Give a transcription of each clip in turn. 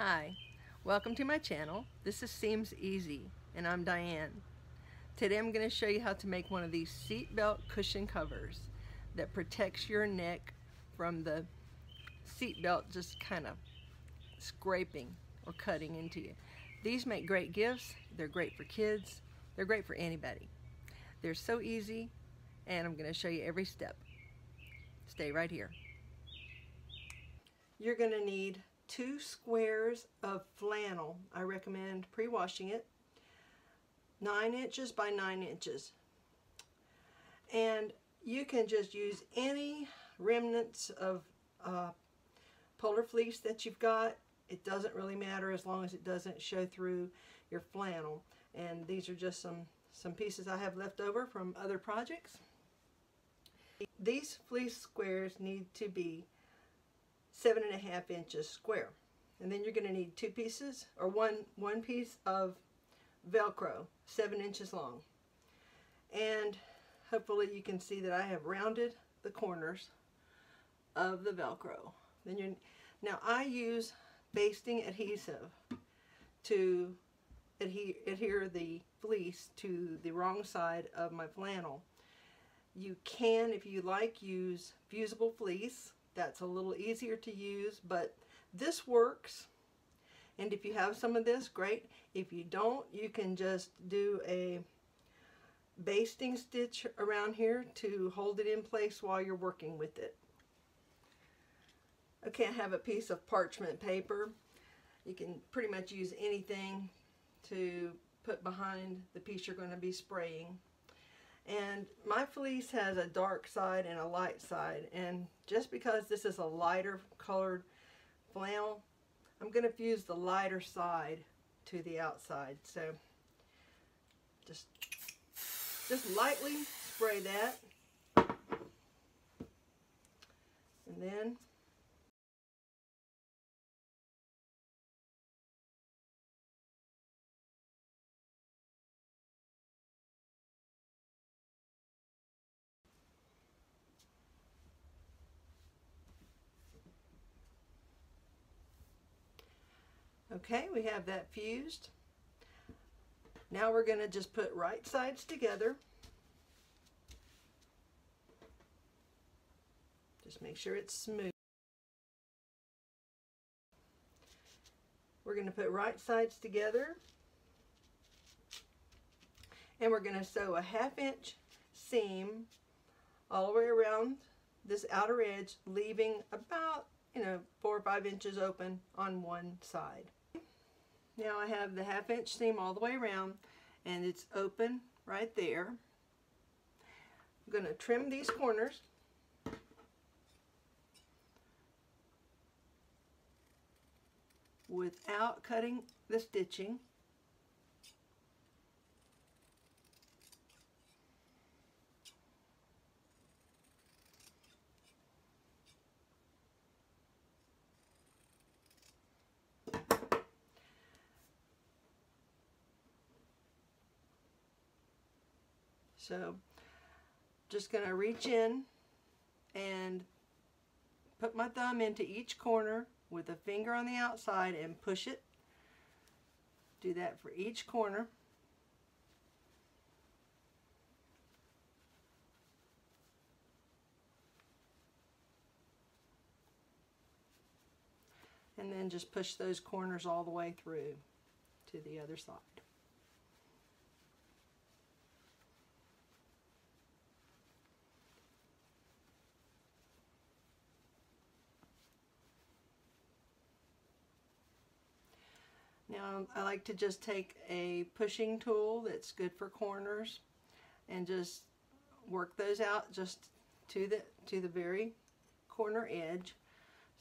Hi, welcome to my channel. This is Seams Easy and I'm Diane. Today I'm going to show you how to make one of these seat belt cushion covers that protects your neck from the seat belt just kind of scraping or cutting into you. These make great gifts. They're great for kids. They're great for anybody. They're so easy and I'm going to show you every step. Stay right here. You're going to need two squares of flannel. I recommend pre-washing it. Nine inches by nine inches. And you can just use any remnants of uh, polar fleece that you've got. It doesn't really matter as long as it doesn't show through your flannel. And these are just some, some pieces I have left over from other projects. These fleece squares need to be seven and a half inches square. And then you're going to need two pieces or one, one piece of Velcro, seven inches long. And hopefully you can see that I have rounded the corners of the Velcro. Then you're, now I use basting adhesive to adhere, adhere the fleece to the wrong side of my flannel. You can, if you like, use fusible fleece that's a little easier to use, but this works. And if you have some of this, great. If you don't, you can just do a basting stitch around here to hold it in place while you're working with it. Okay, I have a piece of parchment paper. You can pretty much use anything to put behind the piece you're going to be spraying. And my fleece has a dark side and a light side. And just because this is a lighter colored flannel, I'm going to fuse the lighter side to the outside. So just, just lightly spray that. And then Okay, we have that fused. Now we're going to just put right sides together. Just make sure it's smooth. We're going to put right sides together. And we're going to sew a half inch seam all the way around this outer edge, leaving about, you know, four or five inches open on one side. Now I have the half inch seam all the way around and it's open right there. I'm going to trim these corners. without cutting the stitching. So just going to reach in and put my thumb into each corner with a finger on the outside and push it. Do that for each corner. And then just push those corners all the way through to the other side. Now I like to just take a pushing tool that's good for corners and just work those out just to the to the very corner edge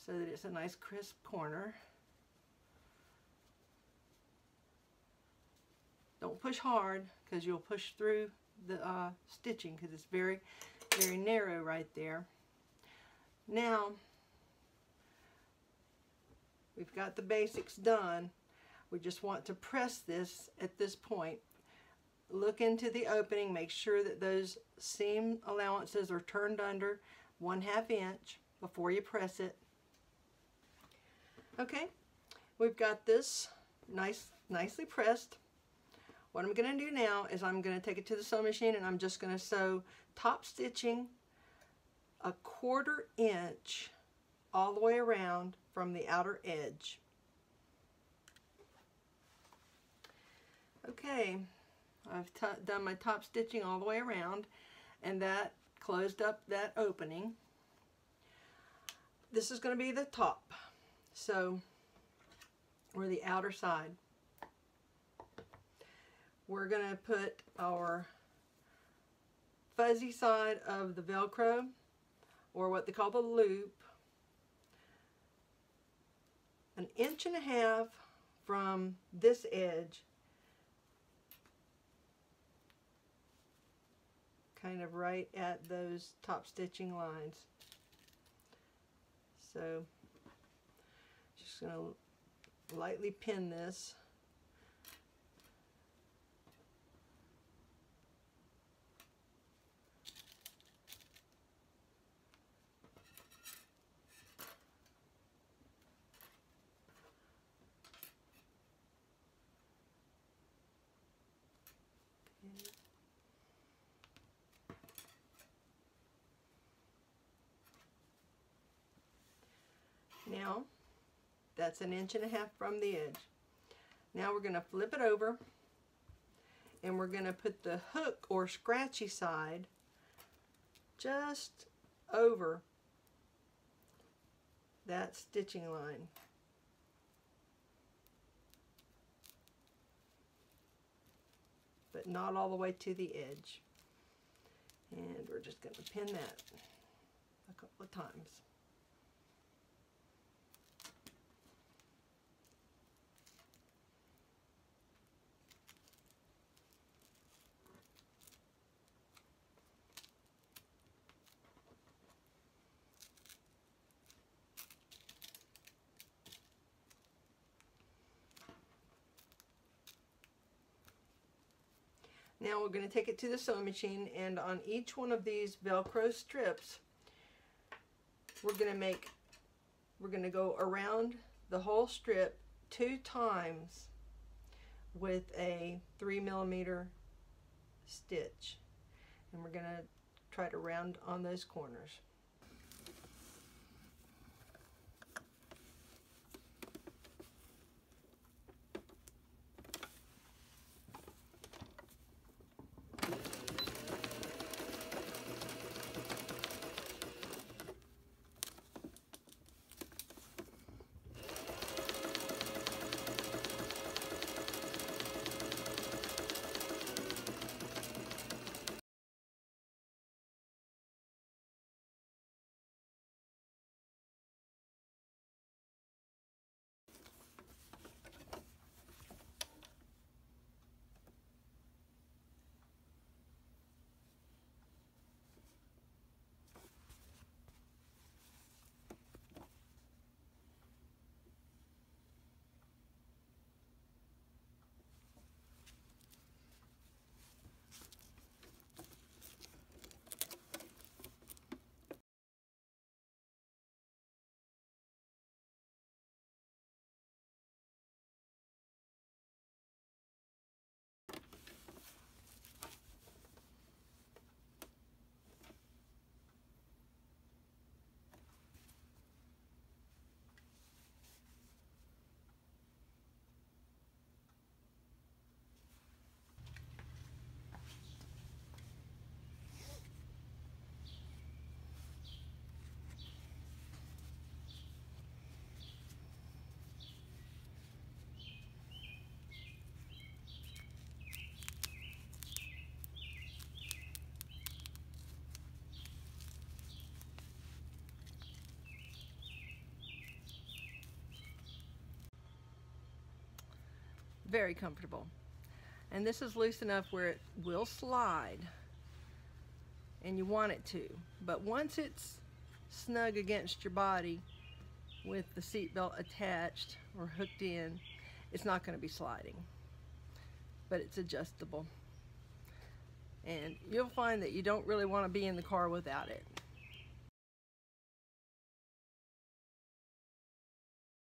so that it's a nice crisp corner. Don't push hard because you'll push through the uh, stitching because it's very very narrow right there. Now we've got the basics done we just want to press this at this point. Look into the opening, make sure that those seam allowances are turned under one half inch before you press it. Okay, we've got this nice, nicely pressed. What I'm going to do now is I'm going to take it to the sewing machine and I'm just going to sew top stitching a quarter inch all the way around from the outer edge. Okay, I've done my top stitching all the way around and that closed up that opening. This is going to be the top, so, or the outer side. We're going to put our fuzzy side of the Velcro, or what they call the loop, an inch and a half from this edge kind of right at those top stitching lines. So just going to lightly pin this. Now, that's an inch and a half from the edge. Now we're going to flip it over and we're going to put the hook or scratchy side just over that stitching line. But not all the way to the edge. And we're just going to pin that a couple of times. Now we're going to take it to the sewing machine and on each one of these Velcro strips, we're going to make, we're going to go around the whole strip two times with a three millimeter stitch. And we're going to try to round on those corners. Very comfortable. And this is loose enough where it will slide and you want it to. But once it's snug against your body with the seatbelt attached or hooked in, it's not going to be sliding. But it's adjustable. And you'll find that you don't really want to be in the car without it.